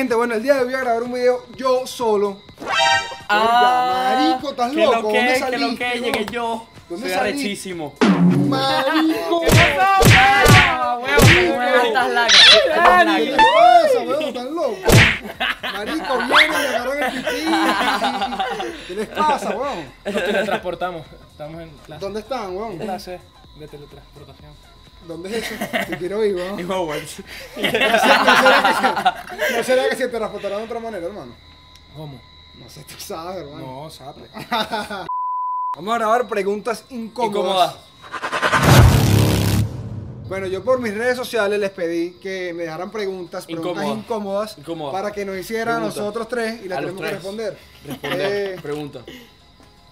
gente, bueno, el día de hoy voy a grabar un video yo solo. Ah, marico, ¿estás loco? Lo ¿Dónde que, lo que, llegué yo. ¿Dónde Soy arrechísimo. Marico. Ah, huevo, ¿Qué. Marico, vienen y agarran el pipí. ¿Qué les pasa, weón? Nos teletransportamos. Estamos en clase, ¿Dónde están, weón? clase de teletransportación. ¿Dónde es eso? Te quiero ir, weón. Y Hogwarts. ¿No será que se, no será que se te transportará de otra manera, hermano? ¿Cómo? No sé, tú sabes, hermano. No, sabe. Vamos a grabar preguntas incómodas. Incómoda. Bueno, yo por mis redes sociales les pedí que me dejaran preguntas, preguntas Incómodas. incómodas, Incómodas. para que nos hicieran a Pregunta. nosotros tres y las A los tenemos que tres. responder. Responder. Eh, Pregunta. ok,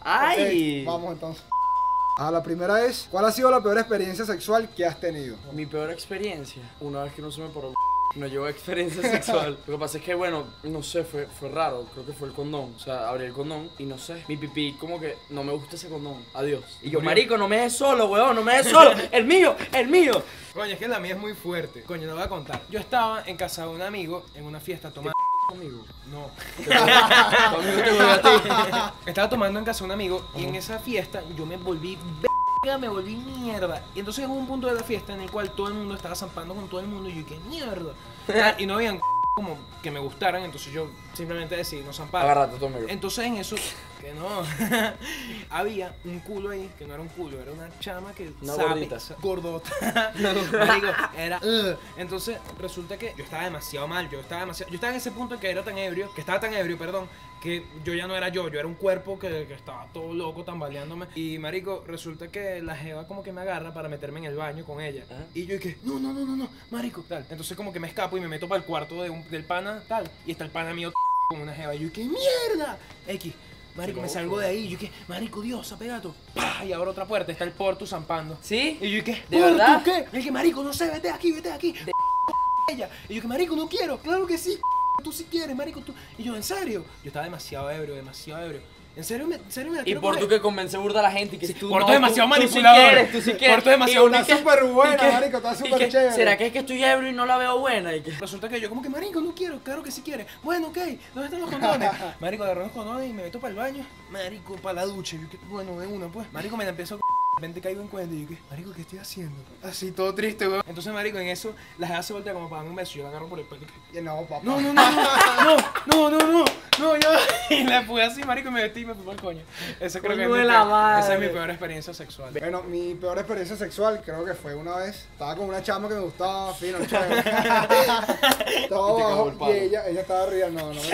¡Ay! vamos entonces. Ah, la primera es, ¿cuál ha sido la peor experiencia sexual que has tenido? Mi peor experiencia, una vez que no se me paró no llevo experiencia sexual. Lo que pasa es que, bueno, no sé, fue, fue raro. Creo que fue el condón. O sea, abrí el condón y no sé. Mi pipí, como que no me gusta ese condón. Adiós. Y yo, marico, no me dejes solo, weón, no me dejes solo. El mío, el mío. Coño, es que la mía es muy fuerte. Coño, lo voy a contar. Yo estaba en casa de un amigo en una fiesta tomando. Amigo. No. Tu amigo te volvió a ti. Estaba tomando en casa de un amigo y en esa fiesta yo me volví me volví mierda. Y entonces hubo un punto de la fiesta en el cual todo el mundo estaba zampando con todo el mundo y yo, ¿qué mierda? Y no habían como que me gustaran, entonces yo simplemente decidí no zampar. Agárrate tu amigo. Entonces en eso, que no, había un culo ahí, que no era un culo, era una chama que Una sabe- gordita. gordota. Marico, era "Ugh". Entonces resulta que yo estaba demasiado mal, yo estaba demasiado, yo estaba en ese punto en que era tan ebrio, que estaba tan ebrio, perdón, que yo ya no era yo, yo era un cuerpo que, que estaba todo loco tambaleándome y marico, resulta que la jeva como que me agarra para meterme en el baño con ella. Ajá. Y yo dije, no, no, no, no, no, marico, tal. Entonces como que me escapo y me meto para el cuarto de un- del pana, tal, y está el pana mío con una jeva. Y yo, ¿qué mierda? X. Marico, me salgo de ahí. Y yo, ¿qué? Marico, Dios, apegato. ¡Pah! Y abro otra puerta. Está el Porto zampando. ¿Sí? Y yo, ¿qué? ¿De ¿Portu verdad? qué? Y ¿qué? Marico, no sé, vete de aquí, vete de aquí. De ella. Y yo, que marico, no quiero. Claro que sí. Tú sí quieres, marico, tú. Y yo, ¿en serio? Yo estaba demasiado ebrio, demasiado ebrio. ¿En serio me, en serio me la Y quiero por tú coger? que convence burda a la gente y que Sí, tú Porto no, es demasiado tú- tú sí manipulador. quieres, tú sí quieres. Porto es demasiado- Y uno Está que- súper buena, y que- marico, está y súper que, chévere. ¿Será que es que estoy ebrio y no la veo buena? Y que- Resulta que yo como que, marico, no quiero, claro que sí quiere. Bueno, ok, ¿dónde están los condones? marico, agarró los condones y me meto para el baño. Marico, para la ducha. Y yo, que, bueno, de una, pues. Marico, me la empezó a c- de repente caigo en cuenta y yo, que, marico, ¿qué estoy haciendo? Así, todo triste, weón. Entonces, marico, en eso, la jeva se voltea como para darme un beso. Yo la agarro por el pelo. y que, Y No, papá. No, no, no, no, no, no, no, no, no, yo. Y la fui así, marico, y me vestí y me fui al coño. Eso creo que es mi peor- madre. esa es mi peor experiencia sexual. Bueno, mi peor experiencia sexual creo que fue una vez. Estaba con una chama que me gustaba, fino, chévere. el palo. y ella, ella estaba arriba, no, no me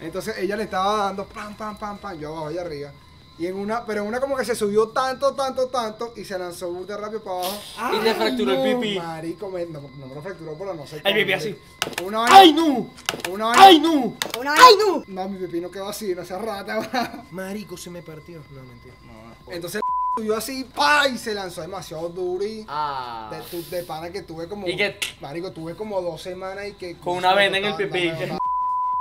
Entonces ella le estaba dando pam, pam, pam, pam, yo abajo, ella arriba. Y en una, pero en una como que se subió tanto, tanto, tanto y se lanzó de rápido para abajo. Y te fracturó el no, pipí. Marico, me, no, no me lo fracturó, pero no sé. El pipí así. Una vaina. ¡Ay, no! Una vaina. ¡Ay, no! ¡Ay, no! No, mi pipí no quedó así, no sea rata. Marico, se me partió. No, mentira. Entonces subió así, ¡pa! y se lanzó demasiado duro y Ah. de, pana que tuve como. ¿Y qué? Marico, tuve como dos semanas y que. Con una venda en el pipí.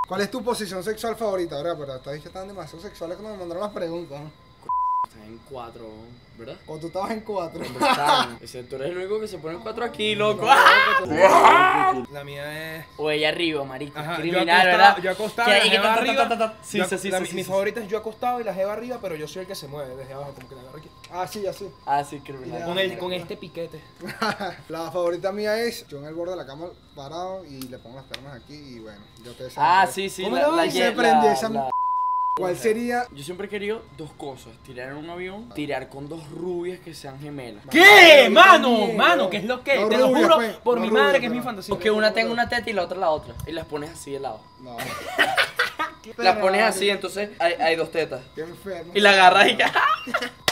¿Cuál es tu posición sexual favorita? Ahora, pero estas que están demasiado sexuales cuando me mandaron las preguntas. En cuatro, ¿verdad? O tú estabas en cuatro. Ese, tú eres el único que se pone en cuatro aquí, loco. La mía es. O ella arriba, marico. Ajá, Criminal, yo acostado, ¿verdad? Yo acostado, la y arriba. Sí, sí, sí, Mi favorita es yo acostado y la jeva arriba, pero yo soy el que se mueve desde abajo, como que la agarro aquí. Ah, sí, así. Ah, sí, criminal. Con, el, con este piquete. la favorita mía es yo en el borde de la cama parado y le pongo las piernas aquí y bueno, yo te Ah, sí, sí. ¿Cómo la, la Se prendió la- ¿Cuál sería? Yo siempre he querido dos cosas: tirar en un avión, tirar con dos rubias que sean gemelas. ¿Qué? Mano, mano. ¿qué es lo que? No Te lo juro pues, por no mi rubia, madre que es mi fantasía. Porque una tenga una teta y la otra la otra. Y las pones así de lado. No. Las pones así, entonces hay, hay dos tetas. Qué enfermo. Y la agarras y.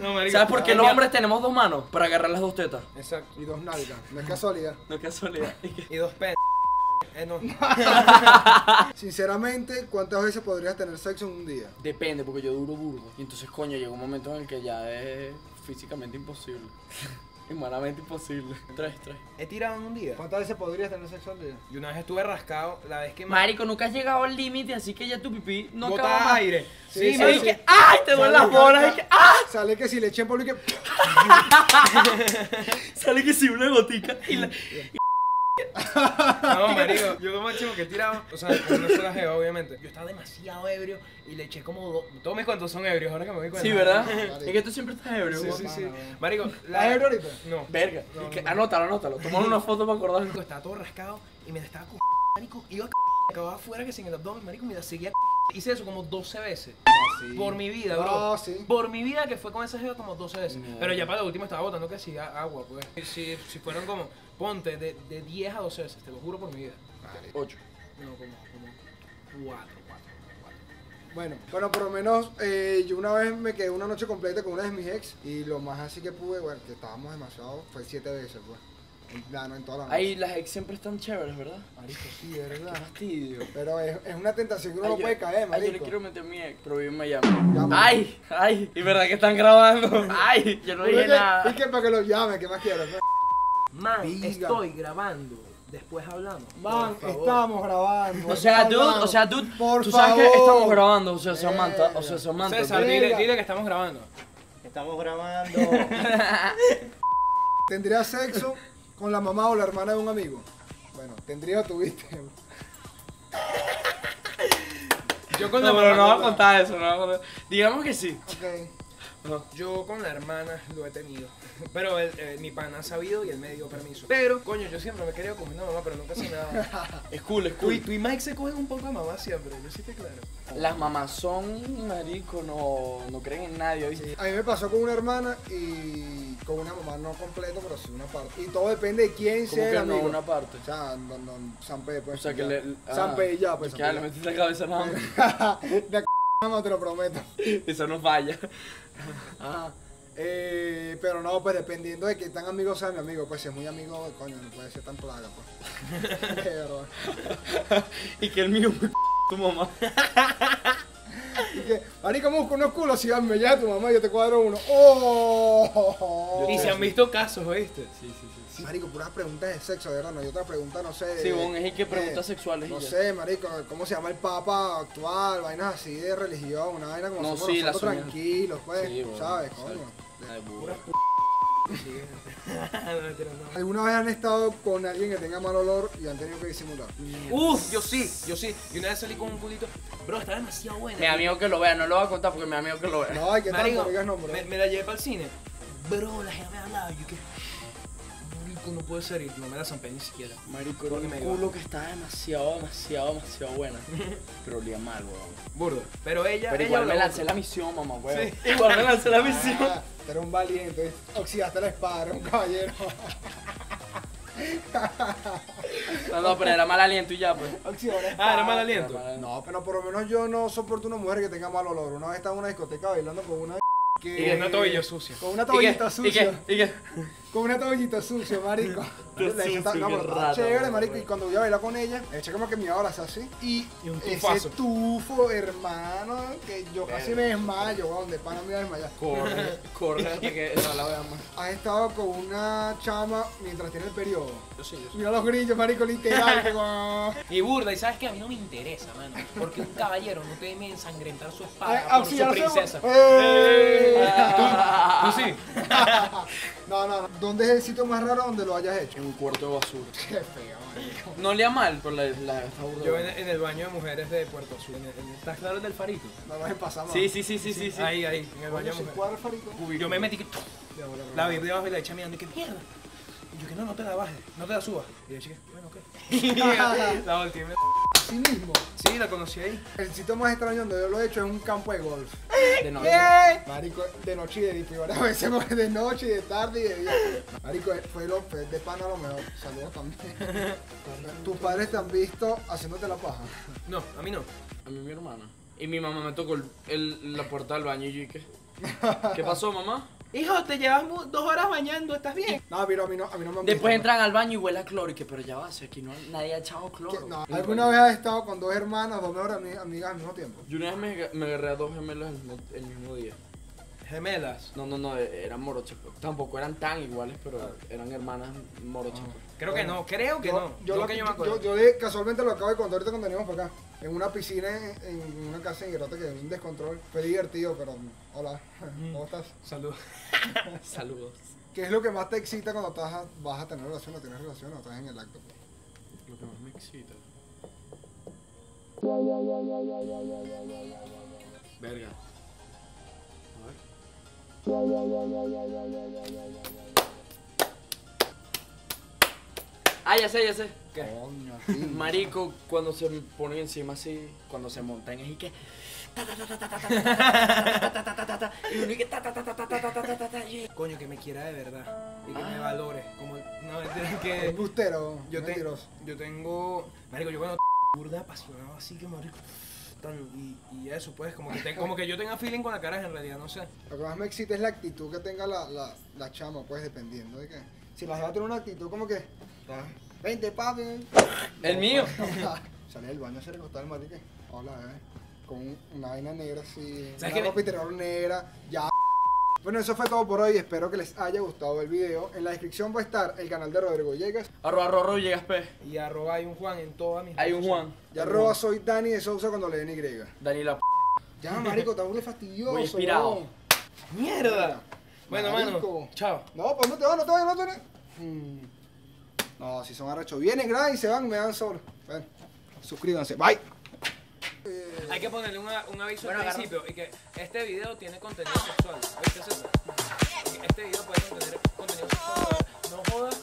No, ¿Sabes por qué los hombres tenemos dos manos? Para agarrar las dos tetas. Exacto. Y dos nalgas. No es casualidad. No es casualidad. Y dos p. Eh, no. Sinceramente, ¿cuántas veces podrías tener sexo en un día? Depende, porque yo duro burdo. Y entonces, coño, llega un momento en el que ya es físicamente imposible. Humanamente imposible. Tres, tres. He tirado en un día. ¿Cuántas veces podrías tener sexo al día? Y una vez estuve rascado, la vez que Marico, nunca has llegado al límite, así que ya tu pipí no Bota acaba más. aire. Sí, Sí, sí, sí. que, ¡ay! Te duelen las Sale bolas. y que, ¡ah! Sale que si le eché en polvo y que. Sale que sí, una gotica. Y la, No, marico, yo lo máximo que he tirado, o sea, no se la jeva, obviamente. Yo estaba demasiado ebrio y le eché como dos. Todos mis cuentos son ebrios, ahora que me doy cuenta. Sí, ¿verdad? Es que tú siempre estás ebrio. Sí, sí, sí. Marico, ¿Estás ebrio ahorita? No. Verga. No, no. Anótalo, anótalo. Tomar una foto para acordar. Marico, estaba todo rascado y me la estaba c... marico, iba a c... acababa afuera que sin el abdomen, marico, me la seguía c... Hice eso como 12 veces. Por mi vida, bro. Ah, sí. Por mi vida que fue con esa jeva como 12 veces. Pero ya para la última estaba botando que sí, a- agua, pues. Si, si fueron como, ponte, de, de 10 a 12 veces, te lo juro por mi vida. Ocho. No, como, como 4, 4, 4. Bueno, bueno, por lo menos eh, yo una vez me quedé una noche completa con una de mis ex y lo más así que pude, bueno, que estábamos demasiado, fue siete veces, pues. En plano, en toda la noche. Ahí las ex siempre están chéveres, ¿verdad? Marico, sí, de Qué verdad. fastidio. Pero es, es una tentación que uno Ay, no yo- puede caer, ay, yo le marico. quiero meter a mi ex, pero vive en Miami. Llama. Ay, ay. Y verdad que están grabando. Ay, yo no dije que- nada. Es que para que lo llame, ¿qué más quieres? Man, Diga. estoy grabando. Después hablamos. Man, estamos grabando. O sea, dude, o sea, dude, Por tú sabes que favor. estamos grabando, o sea, Samantha, o sea, Samantha. César, dile, que estamos grabando. Estamos grabando. ¿Tendrías sexo con la mamá o la hermana de un amigo? Bueno, tendría o tuviste. Yo con No, pero no va a contar eso, no va a contar. Digamos que sí. Ok. Yo con la hermana lo he tenido. Pero él, eh, mi pana ha sabido y él me dio permiso. Pero, coño, yo siempre me he querido coger una mamá, pero nunca se me da. Es cool, es Tú y, cool. tú y Mike se cogen un poco de mamá siempre, yo sí te claro. Las mamás son, marico, no, no creen en nadie, ¿viste? Sí, A mí me pasó con una hermana y con una mamá no completo, pero sí una parte. Y todo depende de quién sea el que no amigo. una parte. O sea, no, no, Sanpe, pues. O sea, que ya. le... ah, Sanpe y ya, pues. Que ya le metiste la cabeza nada más. no te lo prometo. Eso no falla. Ajá. Eh, pero no, pues dependiendo de qué tan amigo sea mi amigo, pues si es muy amigo, coño, no puede ser tan plaga, pues. Y que el mío tu mamá. Y que, marico, busco unos culos, si me llama tu mamá, yo te cuadro uno. ¡Oh! Y se han visto casos, ¿oíste? Sí, sí, sí. Marico, puras preguntas de sexo, de verdad, no hay otra pregunta, no sé. Sí, bon, es el que eh, preguntas sexuales y No ya. sé, marico, ¿cómo se llama el papa actual? Vainas así de religión, una vaina como No, somos sí, las nosotros tranquilos, pues, Sí, bueno, ¿sabes? sí. Coño. Ay, burro. ¿Alguna vez han estado con alguien que tenga mal olor y han tenido que disimular? Uf, yo sí, yo sí. Y una vez salí con un culito. Bro, estaba demasiado buena. Mi amigo que lo vea, no lo voy a contar porque mi amigo que lo vea. No, hay que Marico, tanto, digas nombre. me, me la llevé para el cine. Bro, la gente me hablaba. Yo que. Marico, no puede ser. Y no me la zampé ni siquiera. Marico, era un me culo que estaba demasiado, demasiado, demasiado buena. Pero olía mal, weón. Burdo. Pero ella. Pero ella igual me lancé la misión, mamá, weón. Sí. Igual me lancé la misión. Era un valiente, oxidaste la espada, era un caballero. No, no, pero era mal aliento y ya, pues. Oxidó la Ah, era mal aliento. No, pero por lo menos yo no soporto una mujer que tenga mal olor. Una vez estaba en una discoteca bailando con una que... Y es una tobillo sucia. Con una ¿Y qué? toallita ¿Y sucia. qué? ¿Y qué? Con una toallita sucia, marico. No, raro, chévere, marico. Y cuando voy a bailar con ella, eché como que me iba a abrazar así. Y, Y un ese tufo, hermano, que yo casi me desmayo, weón, de pana me a desmayar. Corre, corre hasta que no la veamos. Has estado con una chama mientras tiene el periodo. Yo sí, yo sí. Mira los grillos, marico, literal. que guau. Y burda, y sabes que a mí no me interesa, mano. Porque un caballero no te debe ensangrentar su Ay, espada por su auxiliar, princesa. ¡Eh! ¿Tú sí? No, no, no. ¿Dónde es el sitio más raro donde lo hayas hecho? En un cuarto de basura. Qué feo, marico. No olía mal, pero la, la está burda. Yo en, en el baño de mujeres de Puerto Azul. En el- en- ¿Estás claro el del farito? No nos pasamos. Sí, sí, sí, sí, sí, sí. Ahí, ahí, en el baño de mujeres. farito. Yo me metí que la vi debajo y la eché mirando y que mierda. Y yo que no, no te la bajes, no te la subas. Y yo chique, bueno, ok. la volteé y me... Así mismo. Sí, la conocí ahí. El sitio más extraño donde yo lo he hecho es un campo de golf. De noche. Marico, de noche y de día. Varias veces de noche y de tarde y de día. Marico, fue, lo, fue de pana lo mejor. Saludos también. ¿Tus padres te han visto haciéndote la paja? No, a mí no. A mí mi hermana. Y mi mamá me tocó el, el- la puerta del baño y yo, ¿y qué? ¿Qué pasó, mamá? Hijo, te llevas dos horas bañando, ¿estás bien? No, pero a mí no, a mí no me han Después visto. entran al baño y huele a cloro y que, pero ya va, si aquí no nadie ha echado ¿Qué? cloro. No, ¿Alguna vez has estado con dos hermanas, dos mejores ami- amigas al mismo tiempo? Yo una vez me, me agarré a dos gemelos el, mismo- el mismo día. Gemelas. No, no, no, eran morochas. Tampoco eran tan iguales, pero eran hermanas morochas. pues. Creo que no, creo que no. Yo, lo- que yo me yo, acuerdo. yo casualmente lo acabo de contar ahorita cuando venimos para acá. En una piscina en, en una casa en Guerote que un descontrol. Fue divertido, pero hola, ¿cómo estás? Salud. Saludos. ¿Qué es lo que más te excita cuando estás a- vas a tener relación o tienes relación o estás en el acto? Lo que más me excita. Ah, ya sé, ya sé. ¿Qué? Coño. Marico, cuando se pone encima así, cuando se montan es y que. Coño, que me quiera de verdad y que me valore. Como no mentira que. Es bustero. Yo, te, yo tengo. Marico, yo cuando burda apasionado así que marico tan- y, y eso, pues, como que, te- como que yo tenga feeling con la cara en realidad, no sé. Lo que más me excita es la actitud que tenga la, la, la chama, pues dependiendo de que. Si la jeva tiene una actitud como que. ah, Vente, papi. El mío. Sale del baño, se recostaba el marique. Hola, bebé. Con una vaina negra así. ¿Sabes Una ropa interior negra. Ya. Bueno, eso fue todo por hoy. Espero que les haya gustado el video. En la descripción va a estar el canal de Rodrigo Llegas. Arroba, arroba, llegas P. Y arroba hay un Juan en todas mis Hay un Juan. Y arroba soy Dani de Sousa cuando le den Y. Daniela. Ya, marico, te aburre fastidioso. Muy inspirado. ¿no? ¡Mierda! Bueno, Marico. mano. Chao. No, pues no te vas, no te vas, no te vas. Mm. No, si son arrechos. Vienen, graban y se van, me dan solo. Ven, suscríbanse. Bye. Hay que ponerle una, un aviso al principio y que este video tiene contenido sexual. ¿Viste? Este video puede contener contenido sexual. No jodas